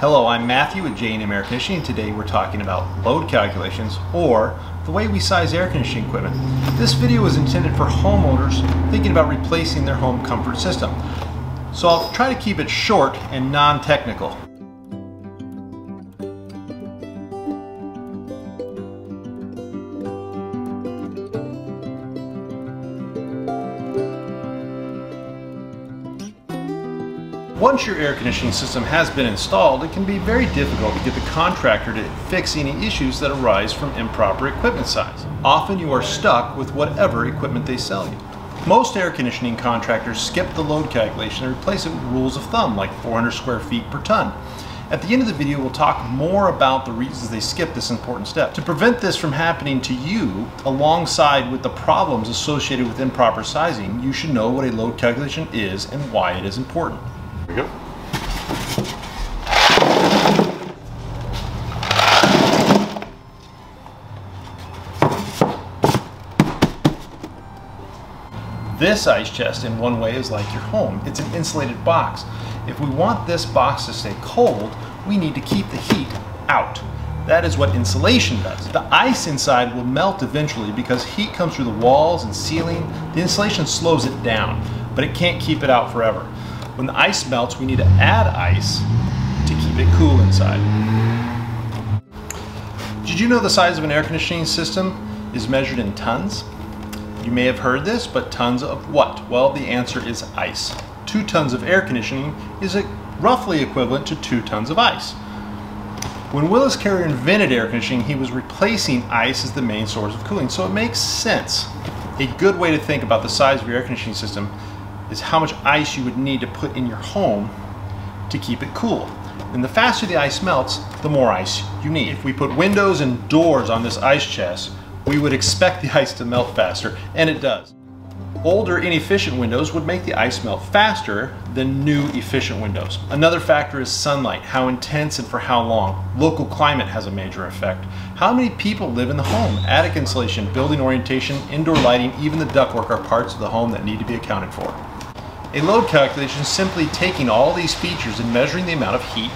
Hello, I'm Matthew with J&M Air Conditioning. Today we're talking about load calculations or the way we size air conditioning equipment. This video is intended for homeowners thinking about replacing their home comfort system. So I'll try to keep it short and non-technical. Once your air conditioning system has been installed, it can be very difficult to get the contractor to fix any issues that arise from improper equipment size. Often you are stuck with whatever equipment they sell you. Most air conditioning contractors skip the load calculation and replace it with rules of thumb like 400 square feet per ton. At the end of the video, we'll talk more about the reasons they skip this important step. To prevent this from happening to you, alongside with the problems associated with improper sizing, you should know what a load calculation is and why it is important. We go. This ice chest in one way is like your home. It's an insulated box. If we want this box to stay cold, we need to keep the heat out. That is what insulation does. The ice inside will melt eventually because heat comes through the walls and ceiling. The insulation slows it down, but it can't keep it out forever. When the ice melts, we need to add ice to keep it cool inside. Did you know the size of an air conditioning system is measured in tons? You may have heard this, but tons of what? Well, the answer is ice. Two tons of air conditioning is roughly equivalent to two tons of ice. When Willis Carrier invented air conditioning, he was replacing ice as the main source of cooling, so it makes sense. A good way to think about the size of your air conditioning system is how much ice you would need to put in your home to keep it cool. And the faster the ice melts, the more ice you need. If we put windows and doors on this ice chest, we would expect the ice to melt faster, and it does. Older inefficient windows would make the ice melt faster than new efficient windows. Another factor is sunlight, how intense and for how long. Local climate has a major effect. How many people live in the home? Attic insulation, building orientation, indoor lighting, even the ductwork are parts of the home that need to be accounted for. A load calculation is simply taking all these features and measuring the amount of heat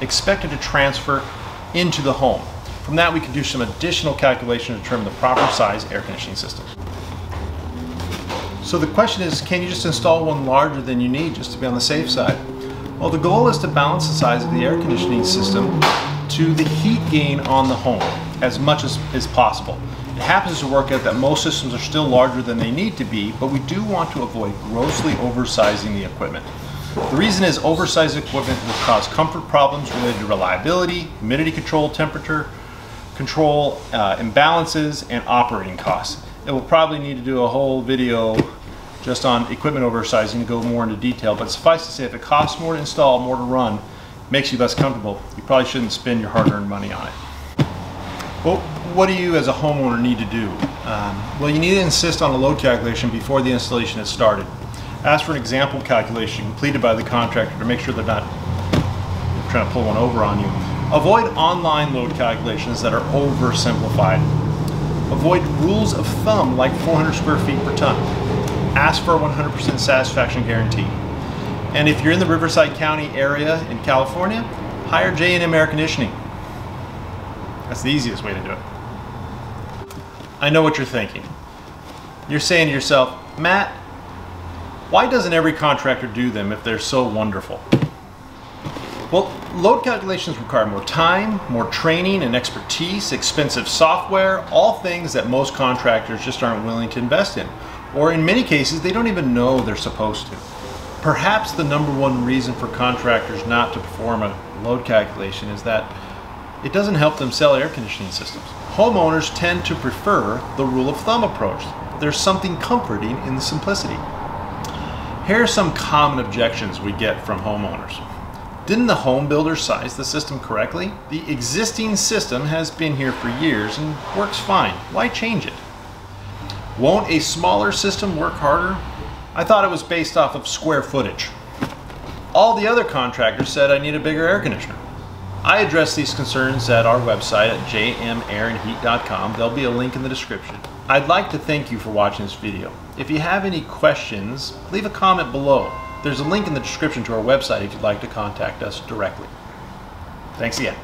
expected to transfer into the home. From that, we can do some additional calculation to determine the proper size air conditioning system. So the question is, can you just install one larger than you need just to be on the safe side? Well, the goal is to balance the size of the air conditioning system to the heat gain on the home as much as possible. It happens to work out that most systems are still larger than they need to be, but we do want to avoid grossly oversizing the equipment. The reason is oversized equipment will cause comfort problems related to reliability, humidity control, temperature control, uh, imbalances, and operating costs. It will probably need to do a whole video just on equipment oversizing to go more into detail, but suffice to say if it costs more to install, more to run, makes you less comfortable, you probably shouldn't spend your hard-earned money on it. Well, what do you as a homeowner need to do? Um, well, you need to insist on a load calculation before the installation is started. Ask for an example calculation completed by the contractor to make sure they're not trying to pull one over on you. Avoid online load calculations that are oversimplified. Avoid rules of thumb like 400 square feet per ton. Ask for a 100% satisfaction guarantee. And if you're in the Riverside County area in California, hire J&M Air Conditioning. That's the easiest way to do it. I know what you're thinking. You're saying to yourself, Matt, why doesn't every contractor do them if they're so wonderful? Well, load calculations require more time, more training and expertise, expensive software, all things that most contractors just aren't willing to invest in. Or in many cases, they don't even know they're supposed to. Perhaps the number one reason for contractors not to perform a load calculation is that it doesn't help them sell air conditioning systems. Homeowners tend to prefer the rule of thumb approach. There's something comforting in the simplicity. Here are some common objections we get from homeowners. Didn't the home builder size the system correctly? The existing system has been here for years and works fine. Why change it? Won't a smaller system work harder? I thought it was based off of square footage. All the other contractors said I need a bigger air conditioner. I address these concerns at our website at jmairnheat.com. There'll be a link in the description. I'd like to thank you for watching this video. If you have any questions, leave a comment below. There's a link in the description to our website if you'd like to contact us directly. Thanks again.